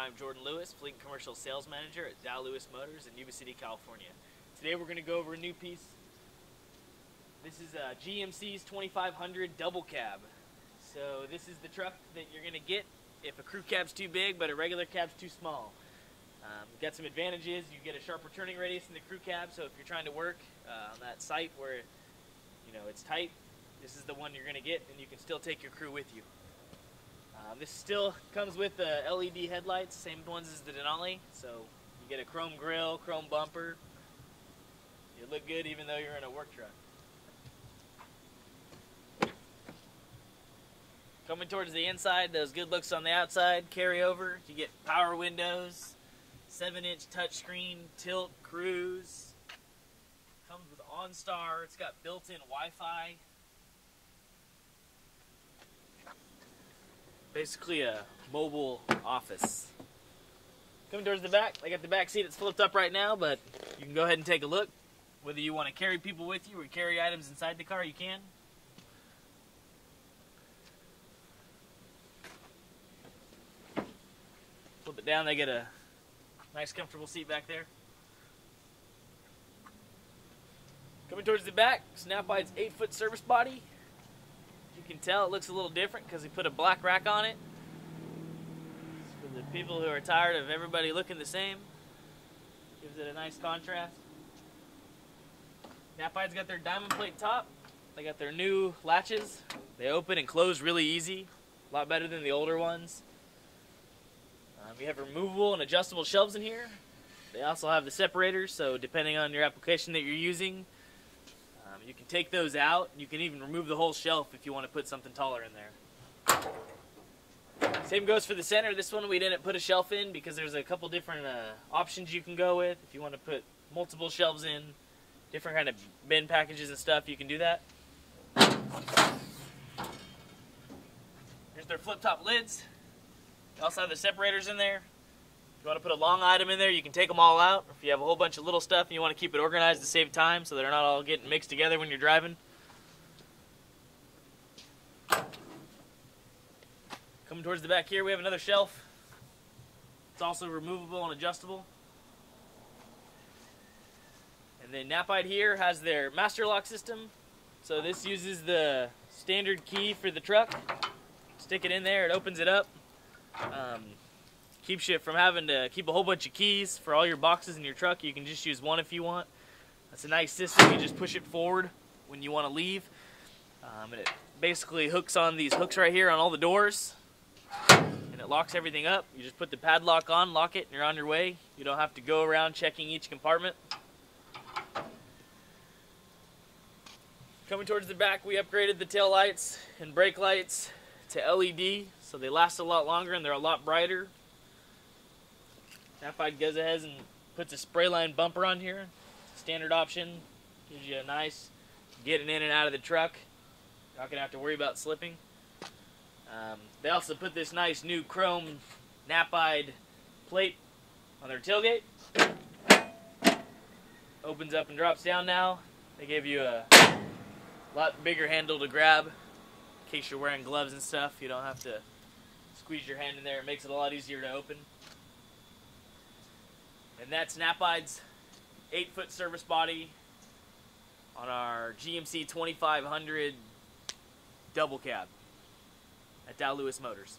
I'm Jordon Lewis, Fleet and Commercial Sales Manager at Dow Lewis Motors in Yuba City, California. Today we're going to go over a new piece. This is a GMC's 2500 double cab. So this is the truck that you're going to get if a crew cab's too big but a regular cab's too small. Um, got some advantages. You get a sharper turning radius in the crew cab, so if you're trying to work uh, on that site where you know it's tight, this is the one you're going to get, and you can still take your crew with you. Um, this still comes with the LED headlights, same ones as the Denali, so you get a chrome grille, chrome bumper. You look good even though you're in a work truck. Coming towards the inside, those good looks on the outside carry over. You get power windows, 7-inch touchscreen, tilt, cruise. Comes with OnStar. It's got built-in Wi-Fi. Basically a mobile office. Coming towards the back, I got the back seat. It's flipped up right now, but you can go ahead and take a look. Whether you want to carry people with you or carry items inside the car, you can. Flip it down, they get a nice comfortable seat back there. Coming towards the back, Knapheide's 8-foot service body. Can tell it looks a little different because he put a black rack on it. For the people who are tired of everybody looking the same, gives it a nice contrast. Knapheide's got their diamond plate top. They got their new latches. They open and close really easy. A lot better than the older ones. Um, we have removable and adjustable shelves in here. They also have the separators, so depending on your application that you're using, um, you can take those out. You can even remove the whole shelf if you want to put something taller in there. Same goes for the center. This one we didn't put a shelf in because there's a couple different uh, options you can go with. If you want to put multiple shelves in, different kind of bin packages and stuff, you can do that. Here's their flip-top lids. They also have the separators in there. If you want to put a long item in there, you can take them all out. If you have a whole bunch of little stuff and you want to keep it organized to save time so they're not all getting mixed together when you're driving. Coming towards the back here, we have another shelf. It's also removable and adjustable. And then Knapheide here has their master lock system. So this uses the standard key for the truck. Stick it in there, it opens it up. Um, keeps you from having to keep a whole bunch of keys for all your boxes in your truck. You can just use one if you want. That's a nice system. You just push it forward when you want to leave. Um, and it basically hooks on these hooks right here on all the doors. And it locks everything up. You just put the padlock on, lock it, and you're on your way. You don't have to go around checking each compartment. Coming towards the back, we upgraded the tail lights and brake lights to LED, so they last a lot longer and they're a lot brighter. Knapheide goes ahead and puts a spray line bumper on here. Standard option. Gives you a nice getting in and out of the truck. Not going to have to worry about slipping. Um, they also put this nice new chrome Knapheide plate on their tailgate. Opens up and drops down now. They gave you a lot bigger handle to grab in case you're wearing gloves and stuff. You don't have to squeeze your hand in there. It makes it a lot easier to open. And that's Knapheide's 8-foot service body on our GMC 2500 double cab at Dow Lewis Motors.